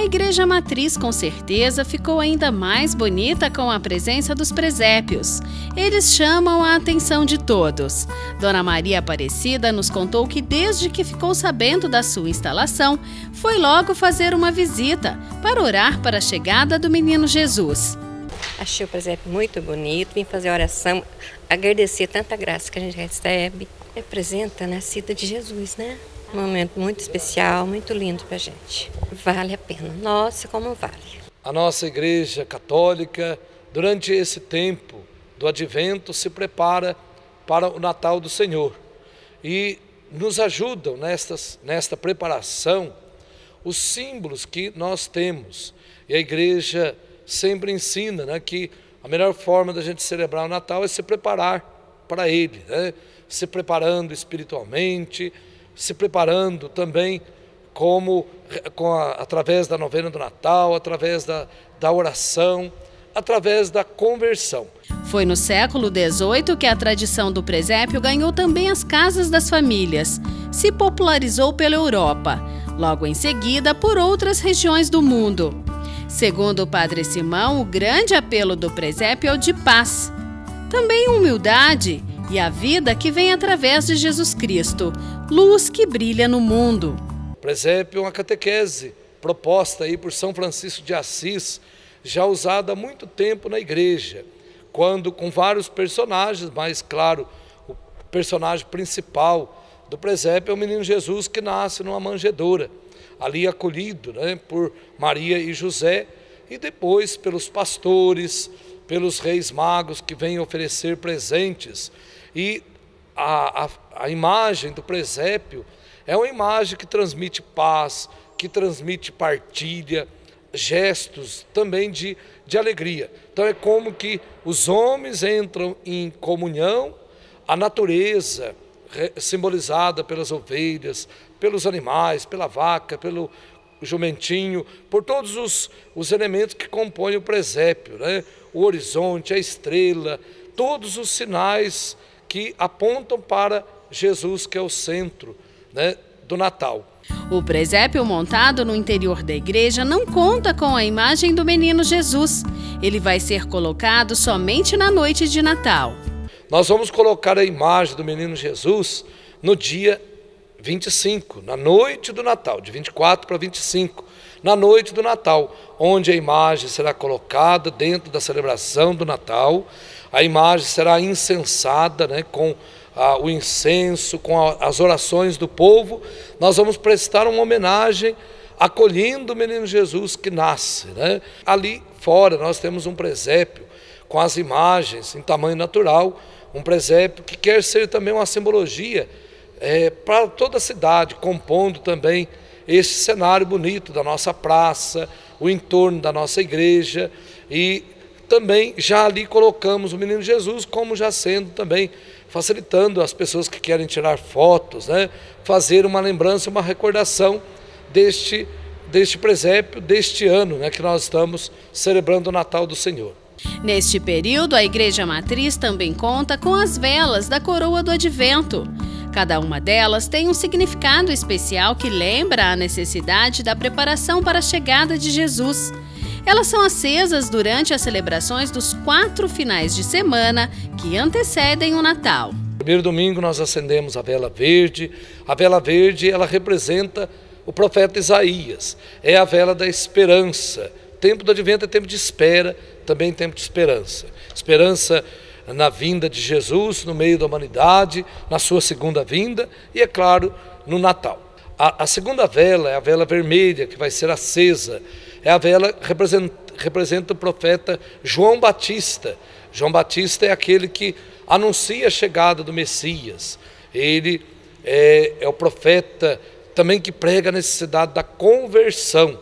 A igreja matriz, com certeza, ficou ainda mais bonita com a presença dos presépios. Eles chamam a atenção de todos. Dona Maria Aparecida nos contou que, desde que ficou sabendo da sua instalação, foi logo fazer uma visita para orar para a chegada do menino Jesus. Achei o presépio muito bonito, vim fazer oração, agradecer tanta graça que a gente recebe. Representa a nascida de Jesus, né? Um momento muito especial, muito lindo para a gente. Vale a pena. Nossa, como vale. A nossa igreja católica, durante esse tempo do advento, se prepara para o Natal do Senhor. E nos ajudam nestas, nesta preparação os símbolos que nós temos. E a igreja sempre ensina né, que a melhor forma da gente celebrar o Natal é se preparar para ele, né? se preparando espiritualmente, se preparando também como com a, através da novena do Natal, através da, da oração, através da conversão. Foi no século XVIII que a tradição do presépio ganhou também as casas das famílias. Se popularizou pela Europa, logo em seguida por outras regiões do mundo. Segundo o padre Simão, o grande apelo do presépio é o de paz. Também humildade e a vida que vem através de Jesus Cristo, luz que brilha no mundo. Presépio é uma catequese proposta aí por São Francisco de Assis, já usada há muito tempo na igreja, quando com vários personagens, mas claro, o personagem principal do presépio é o menino Jesus que nasce numa manjedoura ali acolhido né, por Maria e José, e depois pelos pastores, pelos reis magos que vêm oferecer presentes. E a, a, a imagem do presépio é uma imagem que transmite paz, que transmite partilha, gestos também de, de alegria. Então é como que os homens entram em comunhão, a natureza, simbolizada pelas ovelhas, pelos animais, pela vaca, pelo jumentinho, por todos os, os elementos que compõem o presépio, né? o horizonte, a estrela, todos os sinais que apontam para Jesus, que é o centro né, do Natal. O presépio montado no interior da igreja não conta com a imagem do menino Jesus. Ele vai ser colocado somente na noite de Natal. Nós vamos colocar a imagem do menino Jesus no dia 25, na noite do Natal, de 24 para 25, na noite do Natal, onde a imagem será colocada dentro da celebração do Natal, a imagem será incensada né, com ah, o incenso, com a, as orações do povo, nós vamos prestar uma homenagem acolhendo o menino Jesus que nasce. Né? Ali fora nós temos um presépio com as imagens em tamanho natural, um presépio que quer ser também uma simbologia é, para toda a cidade, compondo também esse cenário bonito da nossa praça, o entorno da nossa igreja e também já ali colocamos o menino Jesus como já sendo também facilitando as pessoas que querem tirar fotos, né, fazer uma lembrança, uma recordação deste deste presépio deste ano, né, que nós estamos celebrando o Natal do Senhor. Neste período, a Igreja Matriz também conta com as velas da coroa do Advento. Cada uma delas tem um significado especial que lembra a necessidade da preparação para a chegada de Jesus. Elas são acesas durante as celebrações dos quatro finais de semana que antecedem o Natal. Primeiro domingo nós acendemos a vela verde. A vela verde ela representa o profeta Isaías. É a vela da esperança. Tempo do advento é tempo de espera, também tempo de esperança. Esperança na vinda de Jesus no meio da humanidade, na sua segunda vinda e, é claro, no Natal. A, a segunda vela é a vela vermelha que vai ser acesa. É a vela que representa, representa o profeta João Batista. João Batista é aquele que anuncia a chegada do Messias. Ele é, é o profeta também que prega a necessidade da conversão.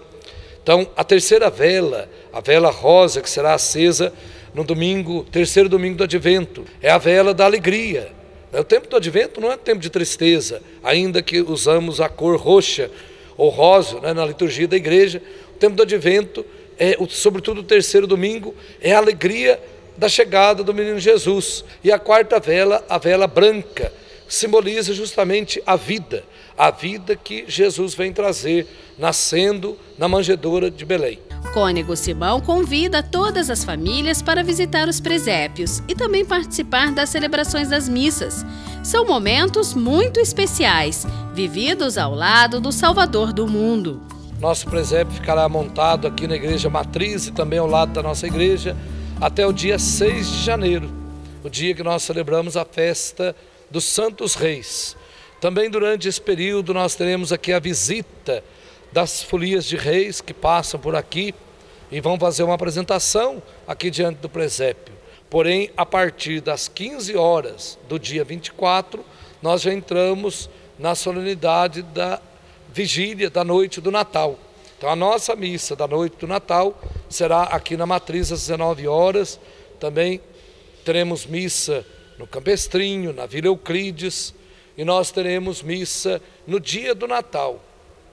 Então, a terceira vela, a vela rosa que será acesa no domingo, terceiro domingo do advento, é a vela da alegria. O tempo do advento não é tempo de tristeza, ainda que usamos a cor roxa ou rosa né, na liturgia da igreja. O tempo do advento, é, sobretudo o terceiro domingo, é a alegria da chegada do menino Jesus. E a quarta vela, a vela branca, simboliza justamente a vida, a vida que Jesus vem trazer, nascendo na manjedoura de Belém. Cônego Simão convida todas as famílias para visitar os presépios e também participar das celebrações das missas. São momentos muito especiais, vividos ao lado do Salvador do mundo. Nosso presépio ficará montado aqui na Igreja Matriz e também ao lado da nossa igreja até o dia 6 de janeiro, o dia que nós celebramos a festa dos Santos Reis. Também durante esse período nós teremos aqui a visita das folias de reis que passam por aqui e vão fazer uma apresentação aqui diante do presépio. Porém, a partir das 15 horas do dia 24, nós já entramos na solenidade da vigília da noite do Natal. Então, a nossa missa da noite do Natal será aqui na Matriz às 19 horas. Também teremos missa no Campestrinho, na Vila Euclides, e nós teremos missa no dia do Natal,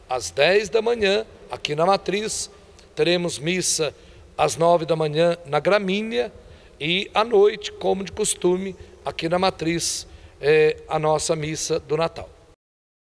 às 10 da manhã, aqui na Matriz. Teremos missa às 9 da manhã na Gramínea e à noite, como de costume, aqui na Matriz, é a nossa missa do Natal.